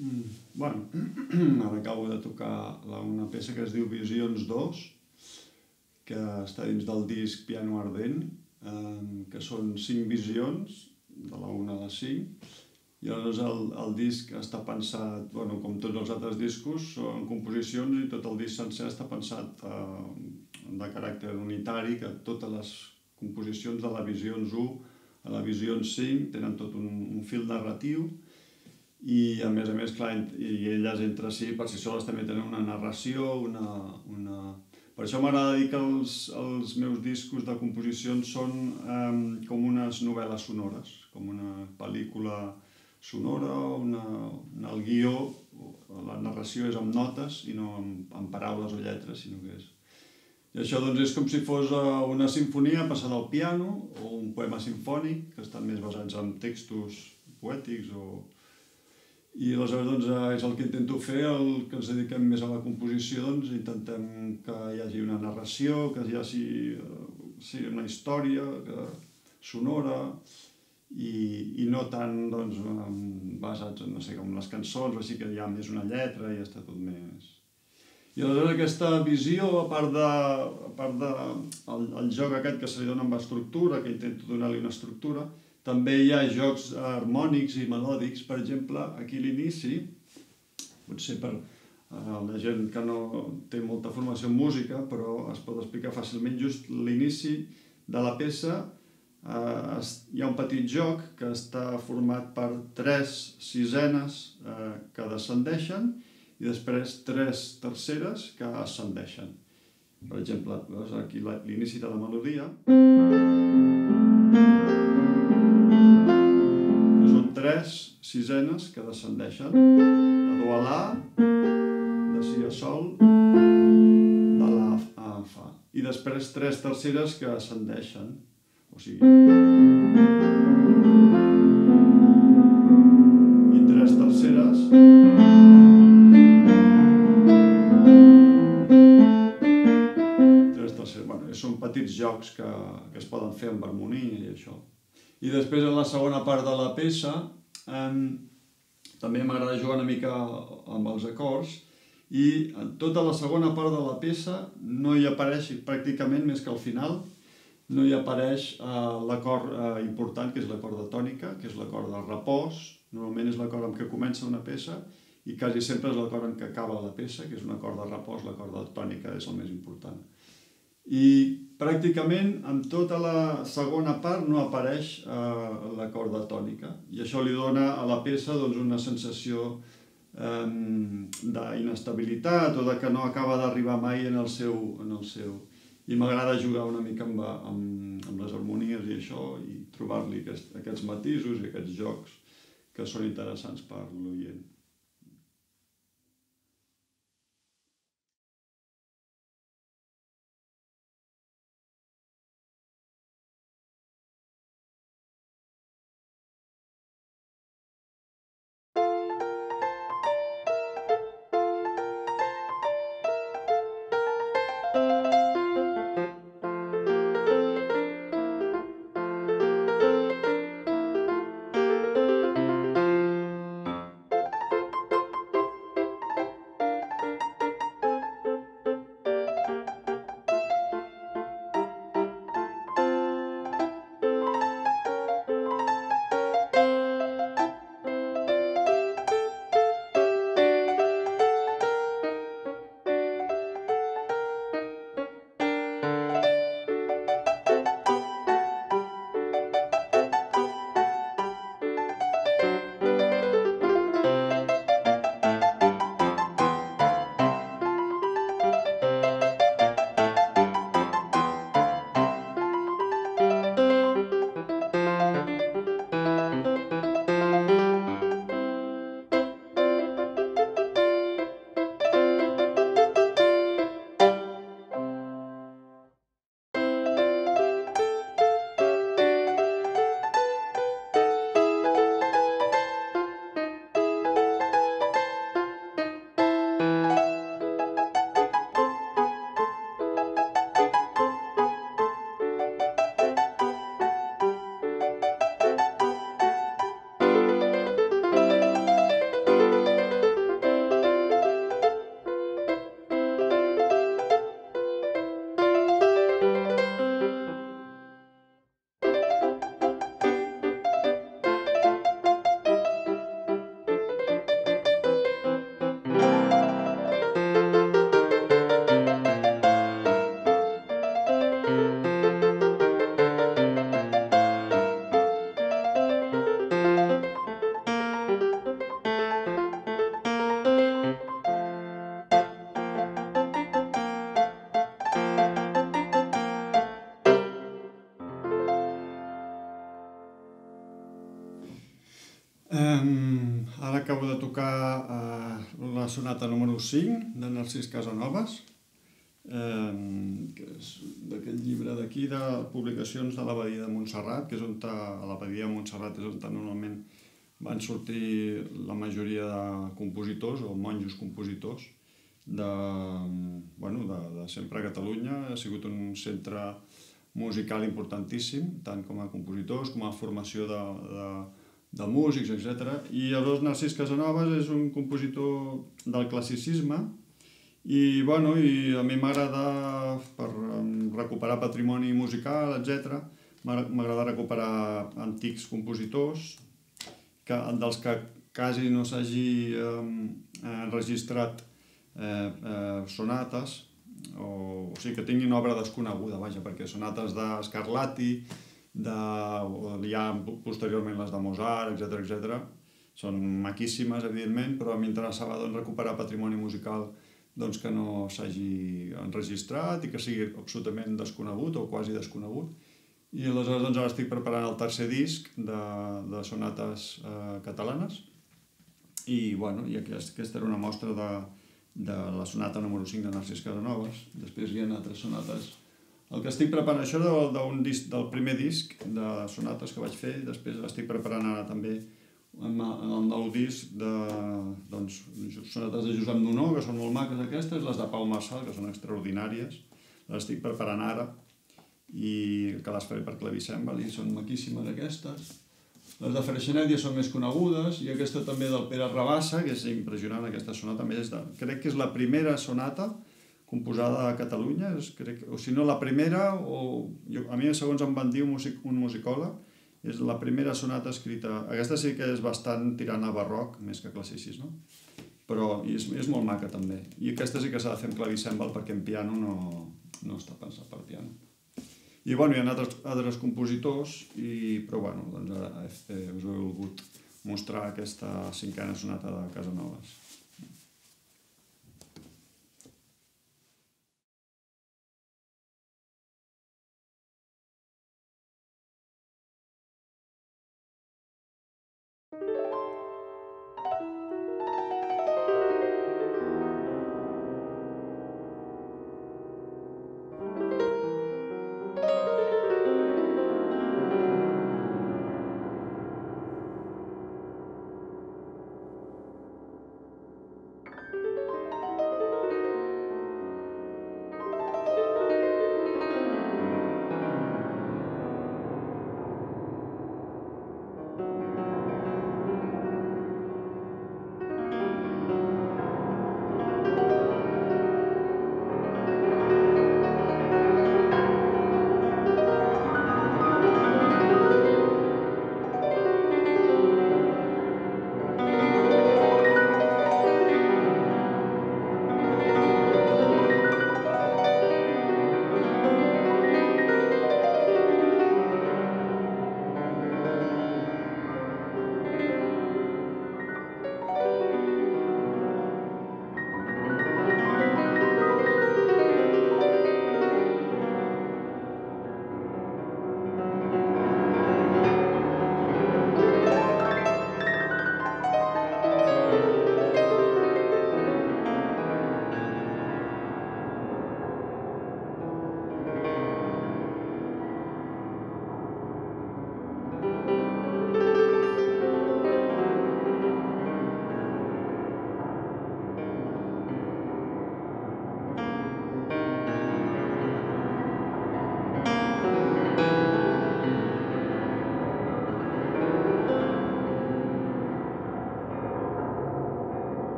Mm, bueno, ara acabo de tocar la, una peça que es diu Visions 2, que està dins del disc Piano Ardent, eh, que són cinc visions, de la 1 a la 5, i aleshores el, el disc està pensat, bueno, com tots els altres discos, són composicions i tot el disc sencer està pensat eh, de caràcter unitari, que totes les composicions de la Visions 1 a la Visions 5 tenen tot un, un fil narratiu, i a més a més, clar, i elles entre si per si soles també tenen una narració, una... una... Per això m'agrada dir que els, els meus discos de composicions són um, com unes novel·les sonores, com una pel·lícula sonora, una, una, el guió, la narració és amb notes i no amb, amb paraules o lletres, sinó que és... I això doncs, és com si fos eh, una sinfonia passada al piano o un poema sinfònic, que estan més basats en textos poètics o, i aleshores doncs, eh, és el que intento fer, el que ens dediquem més a la composició, doncs intentem que hi hagi una narració, que hi hagi eh, sí, una història que, sonora i, i no tant doncs, basats en, no sé, com les cançons, així que hi ha més una lletra i està tot més... I aleshores aquesta visió, a part de, a part de el, el joc aquest que se li dona amb estructura, que intento donar-li una estructura, també hi ha jocs harmònics i melòdics, per exemple, aquí a l'inici, potser per uh, la gent que no té molta formació en música, però es pot explicar fàcilment just l'inici de la peça, uh, es, hi ha un petit joc que està format per tres sisenes uh, que descendeixen i després tres terceres que ascendeixen. Per exemple, veus aquí l'inici de la melodia. Mm -hmm. Tres sisenes que descendeixen de do a la, de si a sol, de la a fa. I després tres terceres que ascendeixen. O sigui... I tres terceres tres terceres. Bueno, són petits jocs que, que es poden fer amb harmonia i això. I després en la segona part de la peça eh, també m'agrada jugar una mica amb els acords i en tota la segona part de la peça no hi apareix pràcticament més que al final no hi apareix eh, l'acord eh, important que és l'acord de tònica, que és l'acord de repòs, normalment és l'acord amb què comença una peça i quasi sempre és l'acord en què acaba la peça, que és un acord de repòs, l'acord de tònica és el més important. I pràcticament en tota la segona part no apareix eh, l'acord de tònica i això li dona a la peça doncs, una sensació eh, d'inestabilitat o de que no acaba d'arribar mai en el seu, en el seu. I m'agrada jugar una mica amb, amb, amb les harmonies i això i trobar-li aquest, aquests matisos i aquests jocs que són interessants per l'oient. Um, ara acabo de tocar uh, la sonata número 5 de Narcís Casanovas, um, que és d'aquest llibre d'aquí de publicacions de l'Abadia de Montserrat, que és on a l'Abadia de Montserrat és on normalment van sortir la majoria de compositors o monjos compositors de, bueno, de, de sempre a Catalunya. Ha sigut un centre musical importantíssim, tant com a compositors com a formació de, de, de músics, etc. I llavors Narcís Casanovas és un compositor del classicisme i, bueno, i a mi m'agrada per recuperar patrimoni musical, etc. M'agrada recuperar antics compositors que, dels que quasi no s'hagi eh, enregistrat eh, eh, sonates o, o sigui que tinguin obra desconeguda, vaja, perquè sonates d'Scarlatti, de, hi ha posteriorment les de Mozart, etc etc. Són maquíssimes, evidentment, però m'interessava doncs, recuperar patrimoni musical doncs, que no s'hagi enregistrat i que sigui absolutament desconegut o quasi desconegut. I aleshores doncs, ara estic preparant el tercer disc de, de sonates eh, catalanes i, bueno, i aquesta era una mostra de, de la sonata número 5 de Narcís Casanovas. Després hi ha altres sonates. El que estic preparant, això d'un disc, del primer disc de sonates que vaig fer, i després estic preparant ara també en, el nou disc de doncs, sonates de Josep Nonó, que són molt maques aquestes, les de Pau Marçal, que són extraordinàries. Les estic preparant ara i que les faré per clavicèmbal i són maquíssimes aquestes. Les de Freixenet ja són més conegudes i aquesta també del Pere Rabassa, que és impressionant aquesta sonata, també és de, crec que és la primera sonata composada a Catalunya, és, crec, o si no la primera, o jo, a mi segons em van dir un, music, un musicòleg, és la primera sonata escrita, aquesta sí que és bastant tirant a barroc, més que classicis, no? Però és, és molt maca també. I aquesta sí que s'ha de fer en clavicèmbal perquè en piano no, no està pensat per piano. I bueno, hi ha altres, altres compositors, i, però bueno, doncs ara eh, us he volgut mostrar aquesta cinquena sonata de Casanovas.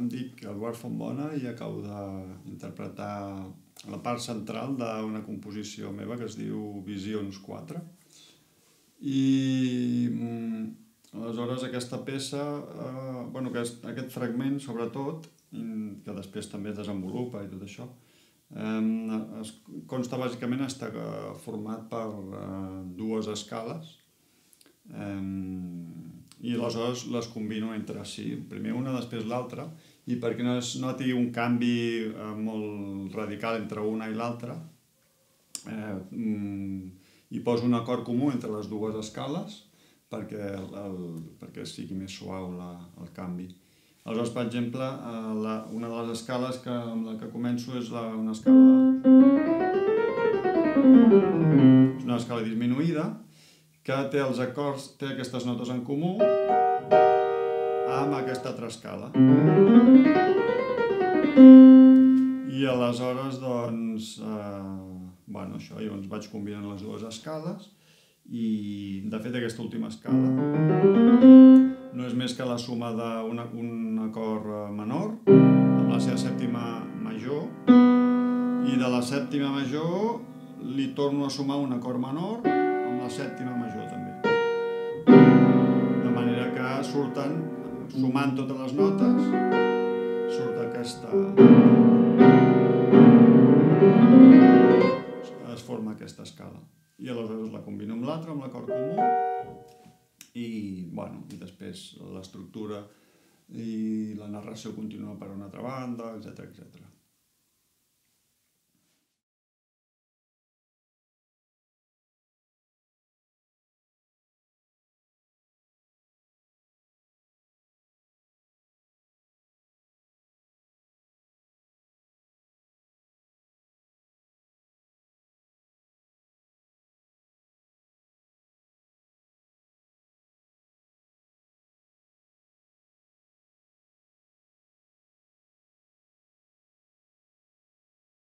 Em dic Eduard Fontbona i acabo d'interpretar la part central d'una composició meva que es diu Visions 4. I mm, aleshores aquesta peça, eh, bueno, aquest, aquest fragment sobretot, que després també es desenvolupa i tot això, eh, es consta bàsicament està format per eh, dues escales eh, i aleshores les combino entre si, primer una, després l'altra, i perquè no es noti un canvi eh, molt radical entre una i l'altra, eh, mm, hi poso un acord comú entre les dues escales perquè, el, el, perquè sigui més suau la, el canvi. Aleshores, per exemple, eh, la, una de les escales que, amb la que començo és la, una escala... És una escala disminuïda, que té els acords, té aquestes notes en comú amb aquesta altra escala. I aleshores, doncs, eh, bueno, això, llavors vaig combinant les dues escales i, de fet, aquesta última escala no és més que la suma d'un un acord eh, menor amb la seva sèptima major i de la sèptima major li torno a sumar un acord menor amb la sèptima major també. De manera que surten, sumant totes les notes, surt aquesta... es forma aquesta escala. I aleshores la combino amb l'altra, amb l'acord comú, i, bueno, i després l'estructura i la narració continua per una altra banda, etc etc.